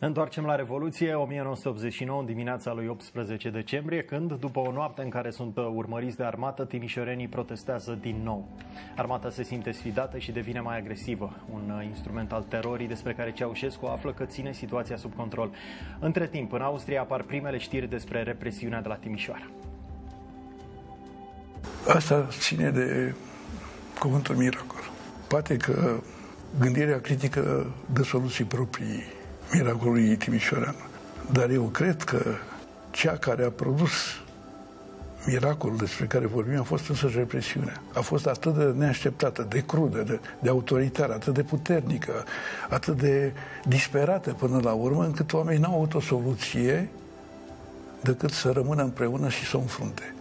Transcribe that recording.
Ne întoarcem la Revoluție, 1989, dimineața lui 18 decembrie, când, după o noapte în care sunt urmăriți de armată, timișorenii protestează din nou. Armata se simte sfidată și devine mai agresivă, un instrument al terorii despre care Ceaușescu află că ține situația sub control. Între timp, în Austria apar primele știri despre represiunea de la Timișoara. Asta ține de cuvântul miracol. Poate că gândirea critică dă soluții proprii miracolului Timișorean. Dar eu cred că cea care a produs miracolul despre care vorbim a fost însă represiunea. A fost atât de neașteptată, de crudă, de, de autoritară, atât de puternică, atât de disperată până la urmă, încât oamenii n-au avut o soluție decât să rămână împreună și să o înfrunte.